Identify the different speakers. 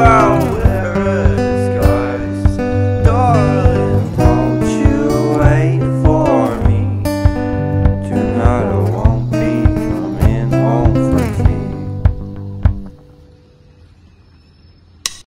Speaker 1: world.